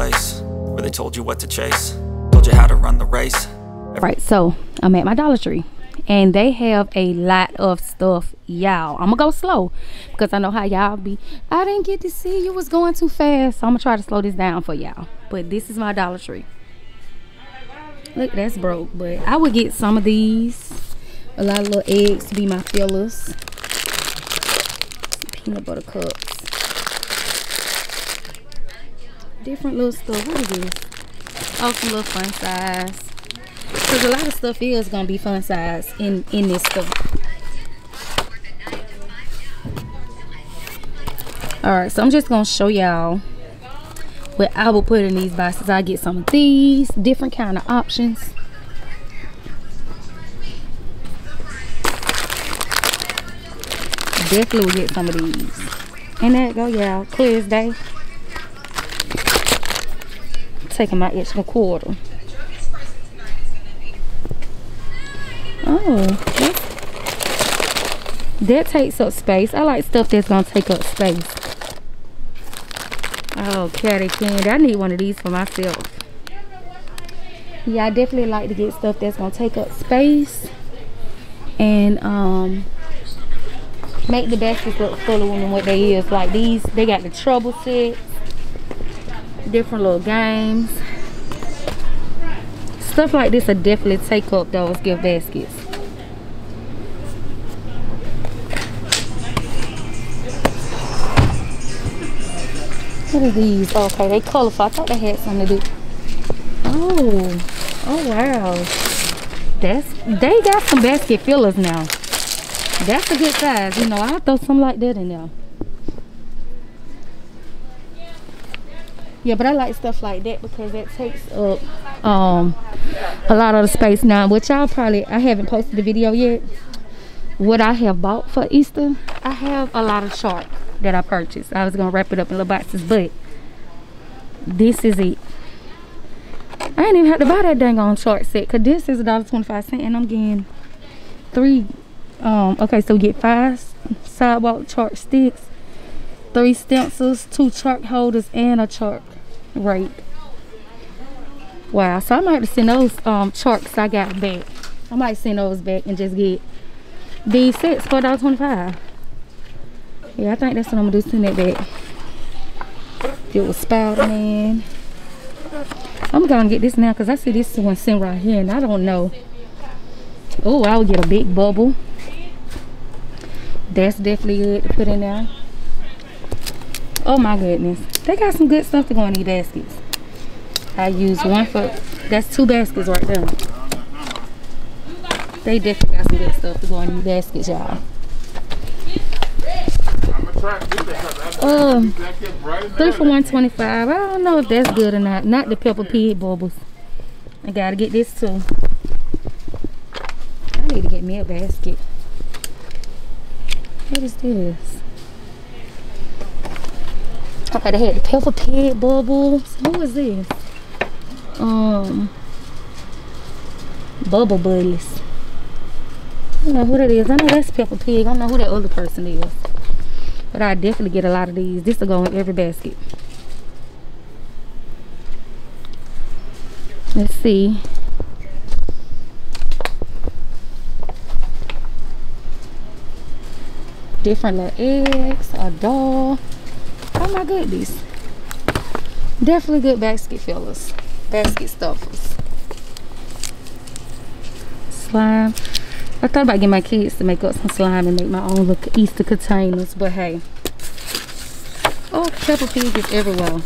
place where they told you what to chase, told you how to run the race. Right, so I'm at my Dollar Tree and they have a lot of stuff, y'all. I'm gonna go slow because I know how y'all be. I didn't get to see you was going too fast, so I'm gonna try to slow this down for y'all. But this is my Dollar Tree. Look, that's broke, but I would get some of these. A lot of little eggs to be my fillers. Peanut butter cups. Different little stuff. What is this? Oh, some little fun size. Because a lot of stuff is going to be fun size in, in this stuff. Alright, so I'm just going to show y'all what I will put in these boxes. I get some of these, different kind of options. Definitely will get some of these. And that go, y'all. Clear as day. Taking my extra quarter. Oh, that takes up space. I like stuff that's gonna take up space. Oh, catty candy. I need one of these for myself. Yeah, I definitely like to get stuff that's gonna take up space and um make the baskets look fuller than what they is. Like these, they got the trouble sets, different little games. Stuff like this will definitely take up those gift baskets. What are these? Okay, they colorful. I thought they had something to do. Oh, oh wow. That's they got some basket fillers now. That's a good size. You know, I'll throw something like that in there. Yeah, but I like stuff like that because that takes up um a lot of the space now. Which y'all probably I haven't posted the video yet. What I have bought for Easter, I have a lot of chalk that I purchased. I was gonna wrap it up in little boxes, but this is it. I ain't even have to buy that dang on chart set because this is a dollar twenty-five cent and I'm getting three um okay so we get five sidewalk chart sticks three stencils two chart holders and a chart rake wow so i might have to send those um charts i got back i might send those back and just get these sets for $1.25 yeah, I think that's what I'm gonna do. Send that back. It was Spider-Man. I'm gonna get this now because I see this one sitting right here and I don't know. Oh, I will get a big bubble. That's definitely good to put in there. Oh my goodness. They got some good stuff to go in these baskets. I use one for, that's two baskets right there. They definitely got some good stuff to go in these baskets, y'all. Um, three for 125. I don't know if that's good or not. Not the Peppa Pig bubbles. I gotta get this too. I need to get me a basket. What is this? Okay, they had the Peppa Pig bubbles. Who is this? Um, Bubble Buddies. I don't know who that is. I know that's Peppa Pig. I don't know who that other person is. But I definitely get a lot of these. This will go in every basket. Let's see. Different little eggs, a doll. Oh my goodness. Definitely good basket fillers. Basket stuffers. Slime. I thought about getting my kids to make up some slime and make my own little Easter containers, but hey. Oh, Peppa Pig is everywhere.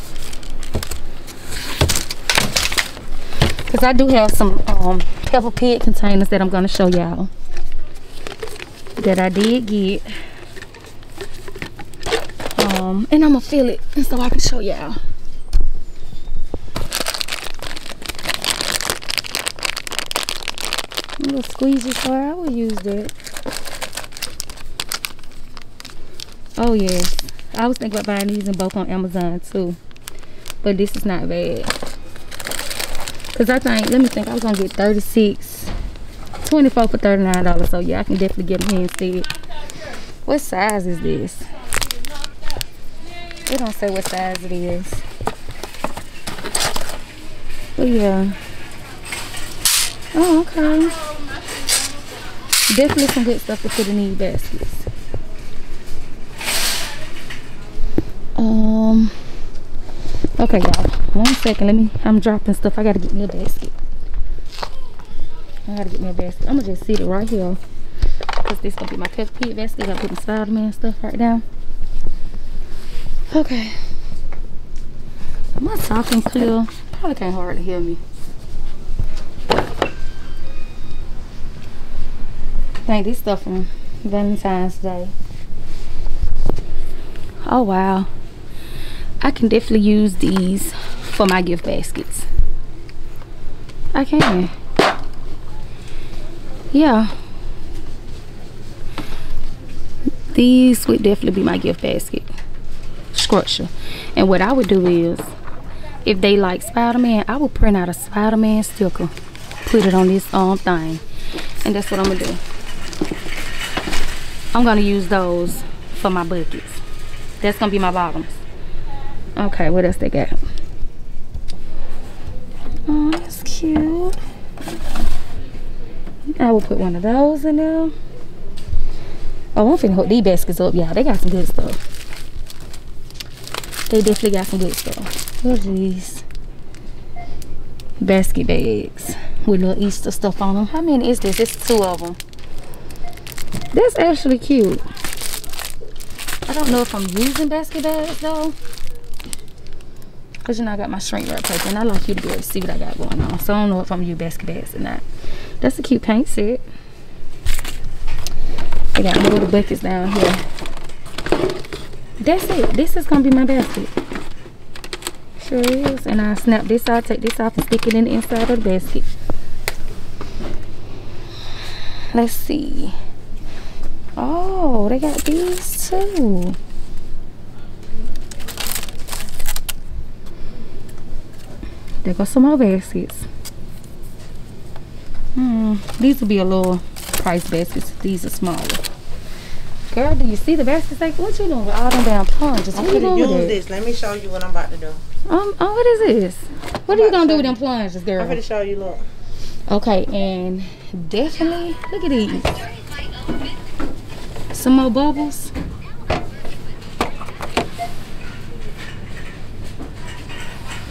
Because I do have some um, Peppa Pig containers that I'm going to show y'all. That I did get. Um, and I'm to feel it so I can show y'all. little squeezy toy, I will use that. Oh yeah, I was thinking about buying these in both on Amazon too. But this is not bad. Cause I think, let me think, I was gonna get 36, 24 for $39. So yeah, I can definitely get them here instead. What size is this? They don't say what size it is. But yeah. Oh, okay. Definitely some good stuff to put in these baskets. Um. Okay, y'all. One second. Let me. I'm dropping stuff. I gotta get me a basket. I gotta get me a basket. I'm gonna just sit it right here. Cause this gonna be my Peppa Pig basket. I put the Spider-Man stuff right down. Okay. Am I talking clear? Probably can't hardly hear me. think this stuff from Valentine's Day. Oh wow. I can definitely use these for my gift baskets. I can. Yeah. These would definitely be my gift basket structure. And what I would do is, if they like Spider-Man, I would print out a Spider-Man sticker. Put it on this um thing. And that's what I'm going to do. I'm gonna use those for my buckets. That's gonna be my bottoms. Okay, what else they got? Oh, that's cute. I will put one of those in there. Oh, I'm finna hook these baskets up, y'all. They got some good stuff. They definitely got some good stuff. What are these? Basket bags with little Easter stuff on them. How many is this? It's two of them. That's actually cute. I don't know if I'm using basket bags though. Cause you know I got my shrink wrap paper and I like you to be able to see what I got going on. So I don't know if I'm using basket bags or not. That's a cute paint set. I got of buckets down here. That's it. This is gonna be my basket. Sure is. And I snap this out, take this off and stick it in the inside of the basket. Let's see. Oh, they got these too. There go some more baskets. Hmm, these will be a little price baskets. These are smaller. Girl, do you see the baskets? Like, what you doing with all them damn plunges? I'm gonna use this. Let me show you what I'm about to do. Um, oh, what is this? What I'm are you gonna do with them plunges, girl? I'm gonna show you. Look. Okay, and definitely look at these. Some more bubbles.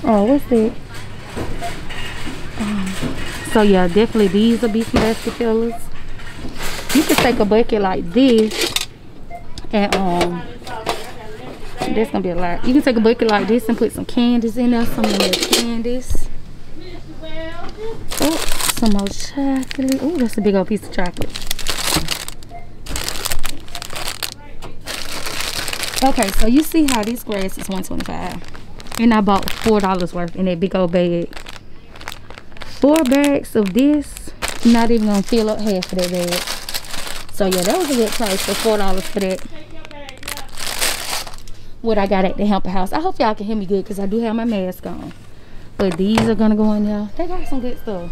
Oh, what's it? Um, so yeah, definitely these will be some basket fillers. You can take a bucket like this and um that's gonna be a lot. You can take a bucket like this and put some candies in there, some of the candies. Oh, some more chocolate. Oh, that's a big old piece of chocolate. Okay, so you see how this grass is 125 And I bought $4 worth in that big old bag. Four bags of this, not even gonna fill up half of that bag. So yeah, that was a good price for $4 for that. What I got at the Hamper House. I hope y'all can hear me good because I do have my mask on. But these are gonna go in, y'all. They got some good stuff.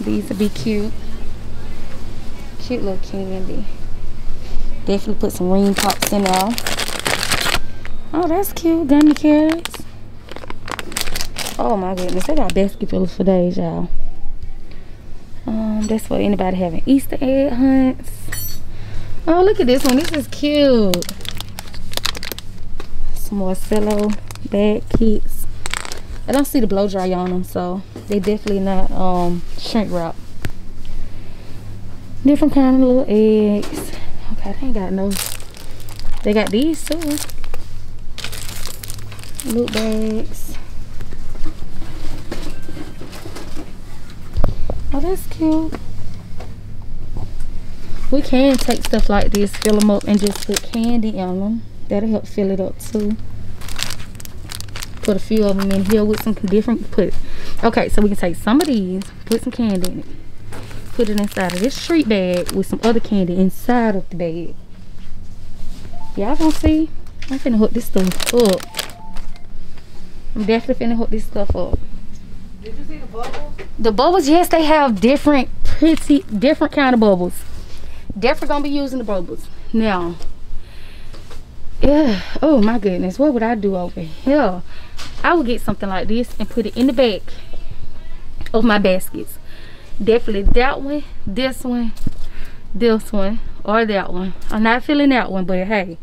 These will be cute. Cute little candy. Definitely put some ring pops in there. Oh, that's cute. Gummy carrots. Oh my goodness, they got basket fillers for days, y'all. Um, that's for anybody having Easter egg hunts. Oh, look at this one. This is cute. Some more cello bag kits. I don't see the blow dry on them, so they definitely not um shrink wrap. Different kind of little eggs. Okay, they ain't got no. They got these too. Loot bags. Oh, that's cute. We can take stuff like this, fill them up, and just put candy on them. That'll help fill it up too. Put a few of them in here with some different. Put. Okay, so we can take some of these, put some candy in it put it inside of this treat bag with some other candy inside of the bag. Y'all gonna see? I'm finna hook this stuff up. I'm definitely finna hook this stuff up. Did you see the bubbles? The bubbles, yes, they have different, pretty, different kind of bubbles. Definitely gonna be using the bubbles. Now, yeah, oh my goodness, what would I do over here? I would get something like this and put it in the back of my baskets. Definitely that one, this one, this one, or that one. I'm not feeling that one, but hey,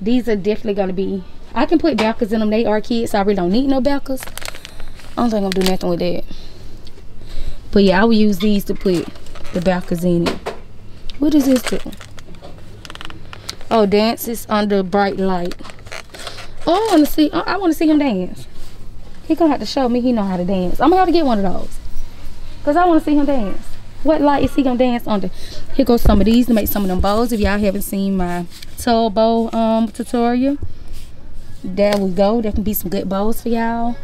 these are definitely gonna be. I can put backers in them. They are kids. So I really don't need no backers. I don't think I'm gonna do nothing with that. But yeah, I will use these to put the backers in it. What is this to? Oh, dances under bright light. Oh, I want to see. I want to see him dance. He gonna have to show me he know how to dance. I'm gonna have to get one of those. Cause I want to see him dance. What light is he gonna dance under? Here goes some of these to make some of them bows. If y'all haven't seen my tub bow um tutorial, there we go. There can be some good bows for y'all.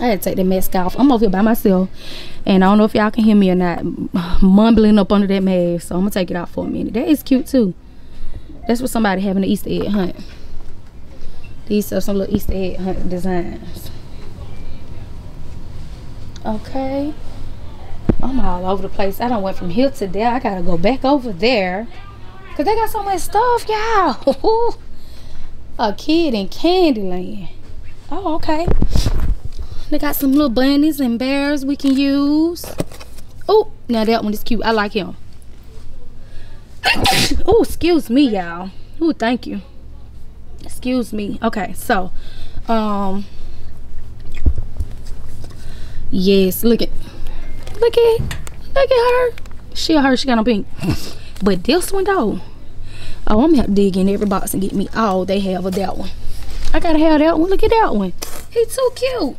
I had to take the mask off. I'm over here by myself. And I don't know if y'all can hear me or not. Mumbling up under that mask. So I'm gonna take it out for a minute. That is cute too. That's what somebody having an Easter egg hunt. These are some little Easter egg hunt designs. Okay. I'm all over the place. I don't went from here to there. I gotta go back over there. Cause they got so much stuff, y'all. a kid in Candyland. Oh, okay. They got some little bunnies and bears we can use. Oh, now that one is cute. I like him. oh, excuse me, y'all. Oh, thank you. Excuse me. Okay, so, um, yes, look at, look at, look at her. She her, she got on pink. But this one though, oh, I'm gonna have to dig in every box and get me all they have of that one. I gotta have that one. Look at that one. He's so cute.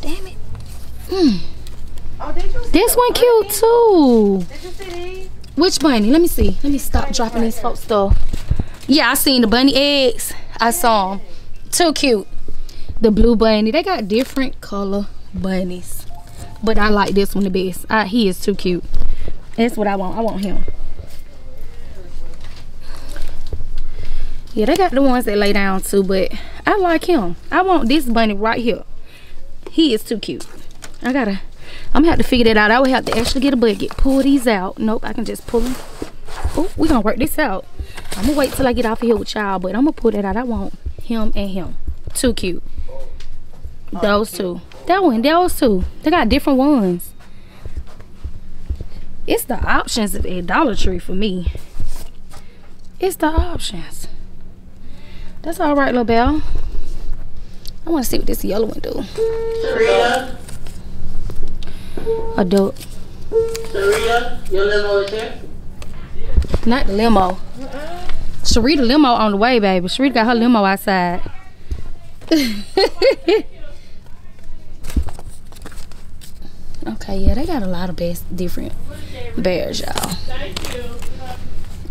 Damn it. Mm. Oh, did you see This the one cute bunny? too. Did you see these? Which bunny? Let me see. Let me stop dropping these folks stuff. Yeah, I seen the bunny eggs. I saw them. Too cute. The blue bunny. They got different color bunnies. But I like this one the best. I, he is too cute. That's what I want. I want him. Yeah, they got the ones that lay down too, but I like him. I want this bunny right here. He is too cute. I gotta, I'm gonna have to figure that out. I would have to actually get a bucket, pull these out. Nope, I can just pull them. Oh, we gonna work this out. I'm gonna wait till I get off of here with y'all, but I'm gonna pull that out. I want him and him. Too cute. Those two. That one, those two. They got different ones. It's the options at Dollar Tree for me. It's the options. That's all right, little bell. I want to see what this yellow one do. Sarita, Adult. Sarita, your limo is here. Not the limo. Sharita limo on the way, baby. Sharita got her limo outside. okay, yeah, they got a lot of best different bears, y'all.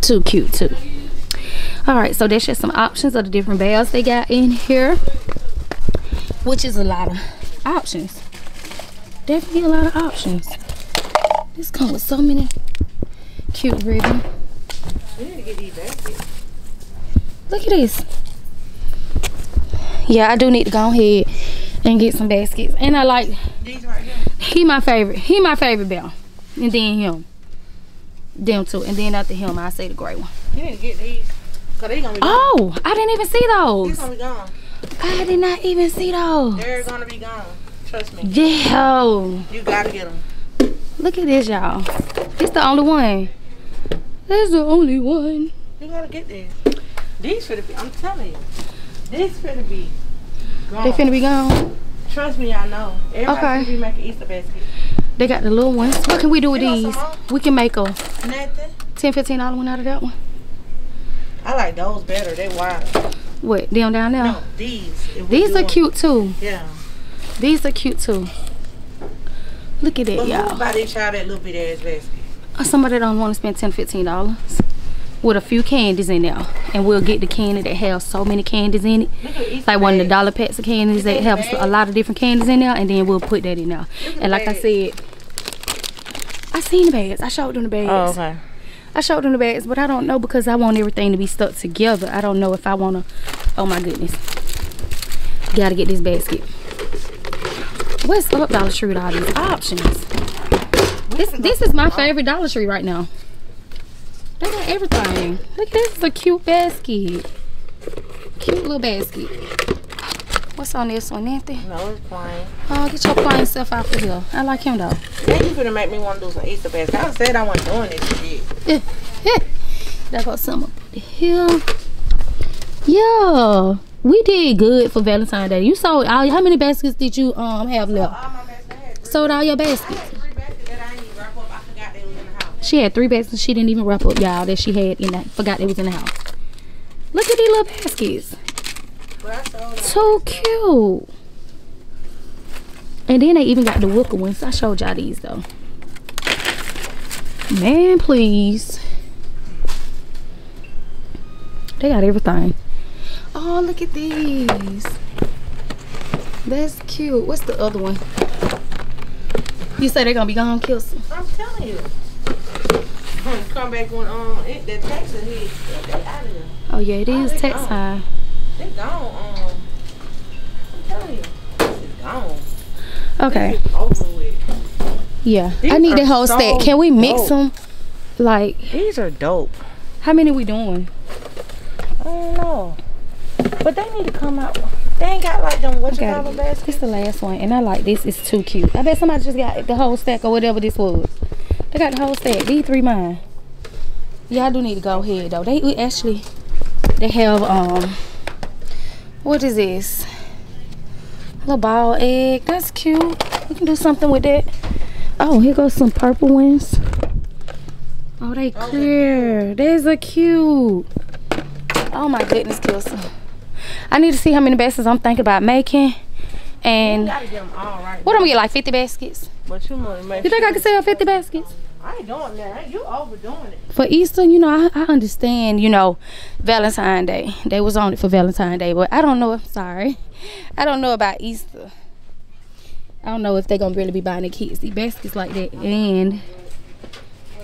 Too cute too. All right, so that's just some options of the different bears they got in here, which is a lot of options. Definitely a lot of options. This comes with so many cute ribbon. We need to get these baskets. Look at this. Yeah, I do need to go ahead and get some baskets. And I like These right here. he my favorite. He my favorite bell. And then him. Them two. And then after him I say the gray one. You need to get these. Cause they gonna be gone. Oh, I didn't even see These those. gonna be gone. I did not even see those. They're gonna be gone. Trust me. Yo. You gotta get them. Look at this, y'all. This the only one. That's the only one. You gotta get these. These finna be. I'm telling you. This finna be gone. They finna be gone. Trust me, I know. Everybody Okay. finna be making Easter baskets. They got the little ones. What can we do with You these? We can make a Nothing. 10 15 dollar one out of that one. I like those better. They wider. What, them down there? No, these. These do are them- cute too. Yeah. These are cute too. Look at But it, y'all. buy this child that little bit ass basket? Uh, Somebody don't want to spend 10 15 dollars with a few candies in there. And we'll get the candy that has so many candies in it. Look at Like one of the dollar packs of candies that have a lot of different candies in there. And then we'll put that in there. And like I said, I seen the bags. I showed them the bags. Oh, okay. I showed them the bags, but I don't know because I want everything to be stuck together. I don't know if I want to. Oh my goodness. Gotta get this basket. What's up, Dollar Tree with all these options? This, this is my favorite Dollar Tree right now. They got everything. Look, at this is a cute basket. Cute little basket. What's on this one? Anything? No, it's plain. Oh, get your plain stuff out of here. I like him though. Then you finna make me want to do some Easter baskets. I said I wasn't doing this shit. There goes some up here. Yeah, we did good for Valentine's Day. You sold all. How many baskets did you um have left? All my baskets I had three, Sold all your baskets. three baskets that I ain't even wrap up. I forgot they was in the house. She had three baskets. She didn't even wrap up, y'all. That she had in that. Forgot they was in the house. Look at these little baskets. But I sold them. So cute. And then they even got the wicker ones. I showed y'all these though. Man, please. They got everything. Oh, look at these. That's cute. What's the other one? You say they're gonna be gone, Kelsey. I'm telling you. Come back when um it, the taxes hit. They, out of there. Oh yeah, it is tax time. They gone. Um, I'm telling you, it's gone. Okay. It's over with. Yeah. I need the whole so stack. Can we mix dope. them? Like, These are dope. how many we doing? I don't know. But they need to come out. They ain't got like them what you call it. them baskets. It's the last one, and I like this. It's too cute. I bet somebody just got the whole stack or whatever this was. They got the whole stack. These three mine. Yeah, I do need to go ahead though. They we actually they have um what is this? Little ball egg. That's cute. We can do something with that. Oh, here goes some purple ones. Oh, they clear. These are cute. Oh my goodness, Kilson. I need to see how many baskets I'm thinking about making. You And gotta get them all right. what am I get like 50 baskets? But you You think I can sell 50 baskets? I. You overdoing it. For Easter, you know, I, I understand, you know, Valentine's Day. They was on it for Valentine's Day, but I don't know. Sorry. I don't know about Easter. I don't know if they're going to really be buying the kids these baskets like that. And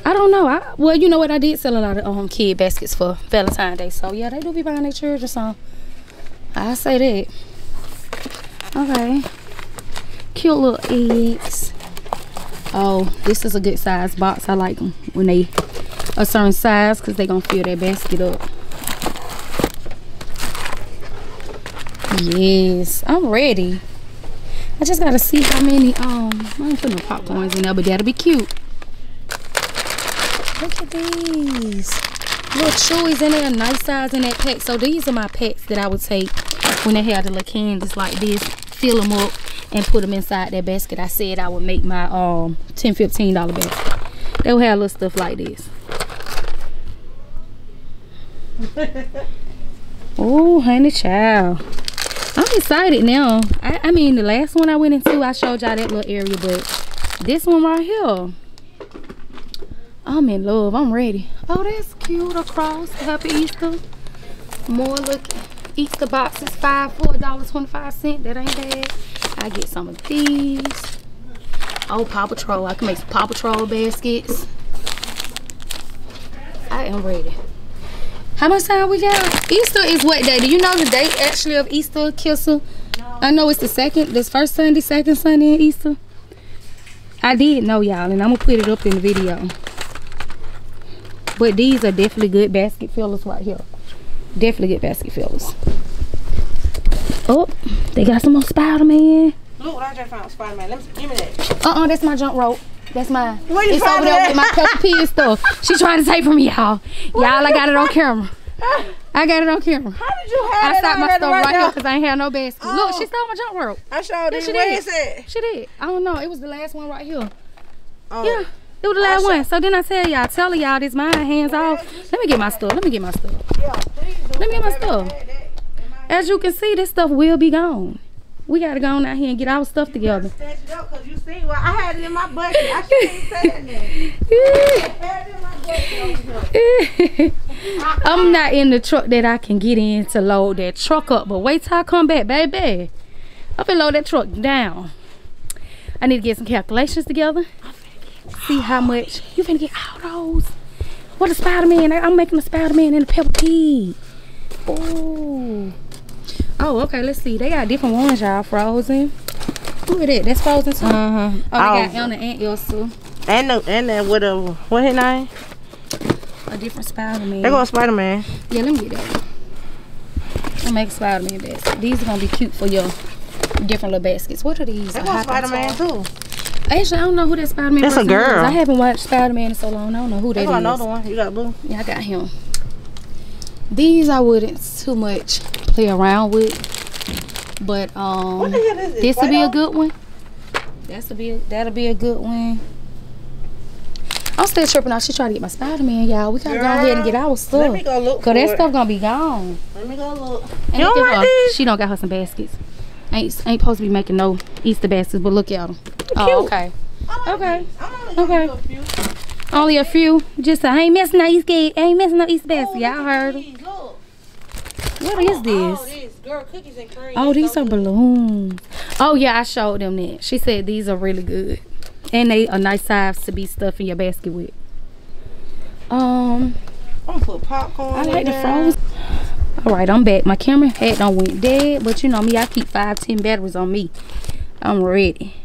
I don't know. I, well, you know what? I did sell a lot of um kid baskets for Valentine's Day. So, yeah, they do be buying their children some. I say that. Okay. Cute little eggs. Oh, this is a good size box. I like them when they a certain size because they're gonna fill that basket up. Yes, I'm ready. I just gotta see how many. Um, I ain't putting no popcorns in there, but that'll be cute. Look at these little chewies in there, nice size in that pack. So these are my packs that I would take when they have the little candies like this. Fill them up and put them inside that basket. I said I would make my um 10 15 dollar basket. They'll have little stuff like this. oh, honey child. I'm excited now. I, I mean, the last one I went into, I showed y'all that little area, but this one right here, I'm in love. I'm ready. Oh, that's cute. A cross. Happy Easter. More Easter boxes. Five for a dollar twenty-five cent. That ain't bad. I get some of these. Oh, Paw Patrol. I can make some Paw Patrol baskets. I am ready. How much time we got? Easter is what day? Do you know the date actually of Easter, Kissel? I know it's the second, this first Sunday, second Sunday in Easter. I did know y'all, and I'm gonna put it up in the video. But these are definitely good basket fillers right here. Definitely get basket fillers. Oh, they got some more Spider-Man. Look what I just found, Spider Man. Let me give me that. Uh-uh, that's my jump rope. That's mine. Where you it's over there with my Peppa Pig stuff. She trying to take from me, y'all. Y'all, I got it on camera. I got it on camera. How did you have I stopped my stuff right, here because I ain't had no basket. Look, Oh. she stole my jump rope. I showed Yeah, you. she Where did. it? She did. I don't know. It was the last one right here. Oh. Yeah. It was the last one. So then I tell y'all, tell y'all this mine, hands off. Let me get my stuff. Let me get my stuff. Yeah, please do. Let me get my stuff. I had that in my As you can see, this stuff will be gone. We gotta go on out here and get our stuff together. Snatch it up because you see, well, I had it in my bucket. I shouldn't said that. I had it in my bucket over here. I'm not in the truck that I can get in to load that truck up, but wait till I come back, baby. Gonna load that truck down. I need to get some calculations together. See how much you finna get all those. What a Spider-Man? I'm making a Spider-Man and a Peppa Pig. Oh. Oh, okay. Let's see. They got different ones, y'all. Frozen. Look at that. That's Frozen too. Uh-huh. Oh, they got Anna and Elsa. And the, and then with a what his name? A different Spider-Man. They go Spider Man. Yeah, let me get that. I'll make Spider-Man basket. These are gonna be cute for your different little baskets. What are these? That A Spider Man too. Actually, I don't know who that Spider-Man That's a person is. girl. I haven't watched Spider-Man in so long. I don't know who that That's is. another one. You got blue. Yeah, I got him. These I wouldn't too much play around with, but um, What the hell is this? this will be a good one. That's a be that'll be a good one. I'm still tripping out. She trying to get my Spider-Man, y'all. We gotta go ahead and get our stuff. Let me go look Cause for that it. stuff gonna be gone. Let me go look. And You don't like her. these? She don't got her some baskets. Ain't ain't supposed to be making no Easter baskets, but look at them. Oh, okay. Okay. only Okay. a few. Only a few. Just I ain't missing no Easter. egg. Ain't missing no Easter basket. Oh, Y'all heard 'em. What is Oh, this? girl cookies and cream. Oh, these so are good. balloons. Oh yeah, I showed them that. She said these are really good, and they a nice size to be stuffing your basket with. Um, I'm gonna put popcorn. I like the frozen. All right, I'm back. My camera had done went dead, but you know me, I keep five, ten batteries on me. I'm ready.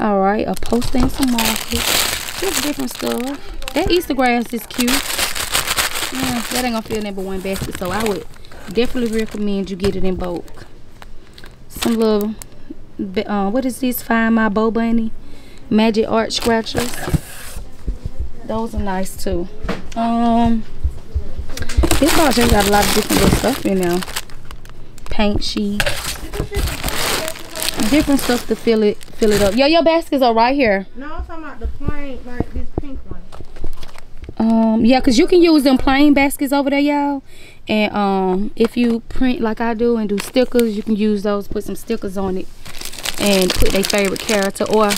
All right, a poster and some markers. Just different stuff. That Easter grass is cute. Yeah, that ain't gonna fill number one basket, so I would definitely recommend you get it in bulk. Some little, uh, what is this? Find my bow bunny, magic art scratchers. Those are nice too. Um, this project got a lot of different stuff in there. Paint sheets. Different stuff to fill it fill it up. Yo, your baskets are right here. No, I'm talking about the plain, like this pink one. Um, yeah, cause you can use them plain baskets over there, y'all. And um, if you print like I do and do stickers, you can use those. Put some stickers on it and put their favorite character or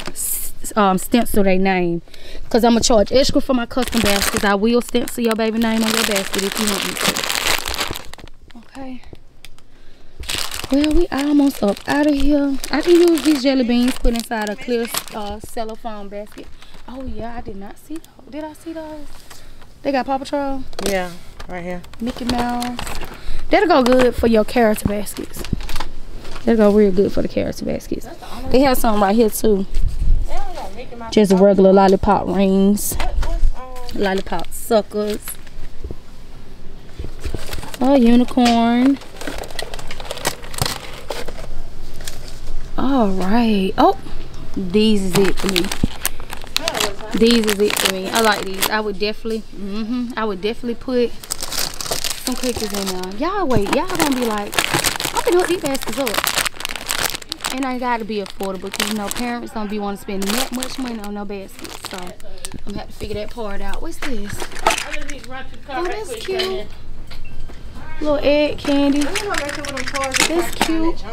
um, stencil their name. Cause I'm gonna charge extra for my custom baskets. I will stencil your baby name on your basket if you want me to. Okay. Well, we almost up out of here. I can use these jelly beans put inside a clear uh, cellophane basket. Oh yeah, I did not see those. Did I see those? They got Paw Patrol, Yeah, right here. Mickey Mouse. That'll go good for your character baskets. That'll go real good for the character baskets. They have some right here too. They only got Mickey Mouse. Just regular lollipop rings, What, um, lollipop suckers. A unicorn. All right. Oh, these is it for me. These is it for me. I like these. I would definitely, hmm I would definitely put some cookies in there. Y'all wait. Y'all gonna be like, I can hook these baskets up. And I gotta be affordable because you know parents don't be want to spend that much money on no baskets. So I'm gonna have to figure that part out. What's this? Oh, that's cute. Little egg candy. That's cute.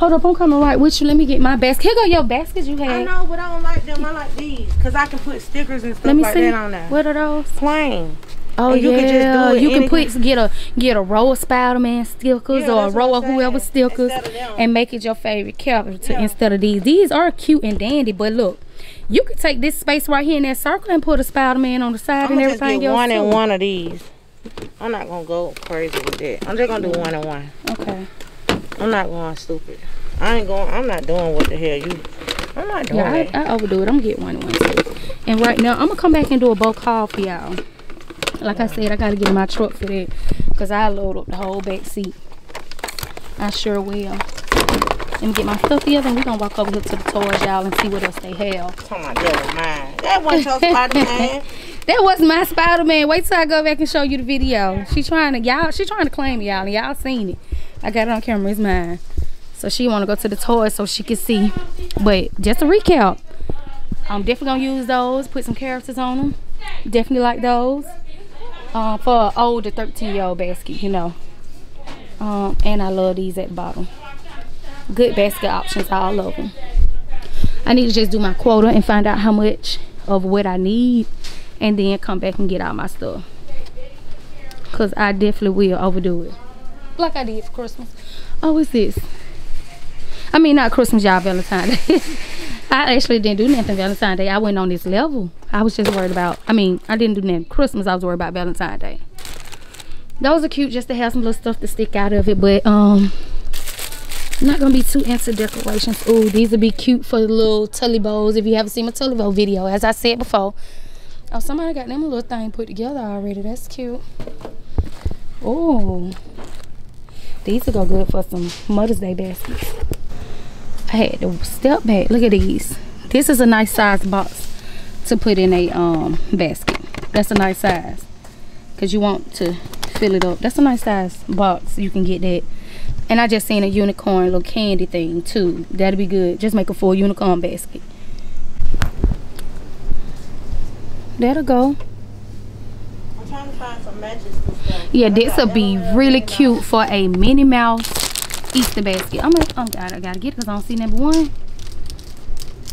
Hold up, I'm coming right with you. Let me get my basket. Here go your baskets you have. I know, but I don't like them. I like these because I can put stickers and stuff Let me like see. that on there. What are those? Plain. Oh And you yeah, can just do it you can put get a get a row of Spider-Man stickers Yeah, or a row of whoever stickers and make it your favorite character Yeah. instead of these. These are cute and dandy, but look, you could take this space right here in that circle and put a Spider-Man on the side I'm and gonna just everything get else. one and one of these. I'm not gonna go crazy with that. I'm just gonna do one and one. Okay. I'm not going stupid. I ain't going. I'm not doing what the hell you. I'm not doing Yeah, it. I, I overdo it. I'm gonna get one and one too. And right now, I'm gonna come back and do a bulk haul for y'all. Like I said, I gotta get in my truck for that, cause I load up the whole back seat. I sure will. Let me get my stuff together, and we gonna walk over here to the toys, y'all, and see what else they have. About that was mine. That wasn't your Spider Man. That was my Spider Man. Wait till I go back and show you the video. She trying to y'all. She trying to claim y'all, and y'all seen it. I got it on camera. It's mine. So she want to go to the toys so she can see. But just a recap, I'm definitely gonna use those. Put some characters on them. Definitely like those. Um, for an older 13 year old basket, you know. Um, and I love these at the bottom. Good basket options, all of them. I need to just do my quota and find out how much of what I need and then come back and get all my stuff. Cause I definitely will overdo it. Like I did for Christmas. Oh, what's this? I mean not Christmas, y'all, Valentine's Day. I actually didn't do nothing Valentine's Day. I went on this level. I was just worried about I mean, I didn't do nothing Christmas, I was worried about Valentine's Day. Those are cute just to have some little stuff to stick out of it, but um not gonna be too into decorations. Ooh, these would be cute for the little Tully Bowls if you haven't seen my Tully Bowl video, as I said before. Oh, somebody got them a little thing put together already. That's cute. Oh. These will go good for some Mother's Day baskets. I had to step back. Look at these. This is a nice size box to put in a um basket. That's a nice size. Cause you want to fill it up. That's a nice size box. You can get that. And I just seen a unicorn little candy thing too. That'll be good. Just make a full unicorn basket. That'll go. I'm trying to find some matches. Yeah, this will be really uh, cute for a Minnie Mouse Easter basket. I'm gonna, oh God, I gotta get it because I don't see number one.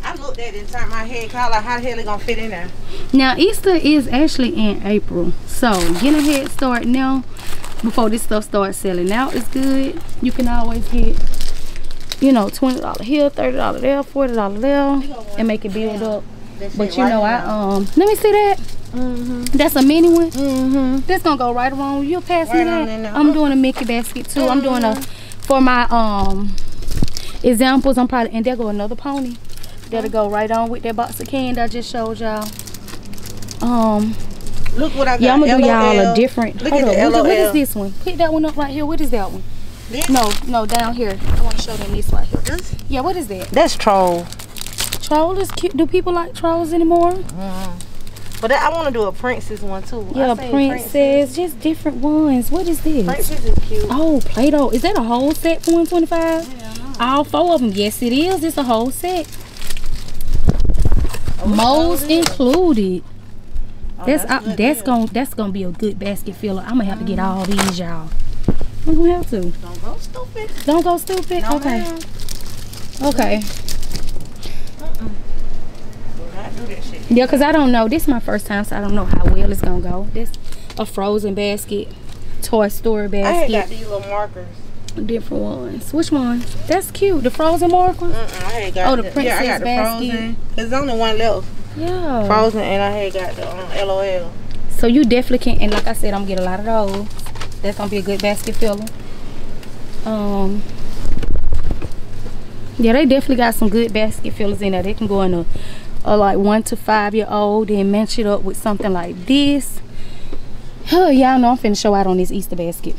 I looked at it and turned my head, cause I like, how the hell it gonna fit in there? Now Easter is actually in April, so get a head start now before this stuff starts selling out. It's good. You can always get, you know, twenty dollar here, thirty dollar there, forty dollar there, and make it build up. But you know, I um, let me see that. Mm-hmm. That's a mini one. Mm-hmm. That's gonna go right around. You'll pass me Right on that. I'm doing a Mickey basket too. I'm doing a for my um examples. I'm probably and there go another pony. That'll go right on with that box of candy I just showed y'all. Um, Look what I got. yeah, I'm gonna do y'all a different. Look hold at up, the what, what is this one? Pick that one up right here. What is that one? This? No, no, down here. I want to show them this right here. This? Yeah, what is that? That's troll. Troll is cute. Do people like trolls anymore? But I want to do a princess one too. Yeah, say princess, just different ones. What is this? Princess is cute. Oh, Play-Doh. Is that a whole set for 125? All four of them. Yes, it is. It's a whole set. Molds included. That's Oh, that's uh, good that's gonna that's gonna be a good basket filler. I'm gonna have to get all these, y'all. I'm gonna have to. Don't go stupid. Don't go stupid. No, okay. Okay. Do that shit. Yeah, cause I don't know. This is my first time, so I don't know how well it's gonna go. This a frozen basket, toy store basket. I had got these little markers. different ones. Which ones? That's cute. The frozen I had got Oh, the yeah, I got princess the basket. frozen. There's only one left. Yeah. Frozen, and I had got the um, LOL. So you definitely can't. and like I said, I'm gonna get a lot of those. That's gonna be a good basket filler. Um, yeah, they definitely got some good basket fillers in there. They can go in a, like one to five year old and match it up with something like this. Oh, y'all know I'm finna show out on this Easter basket.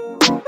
Bye.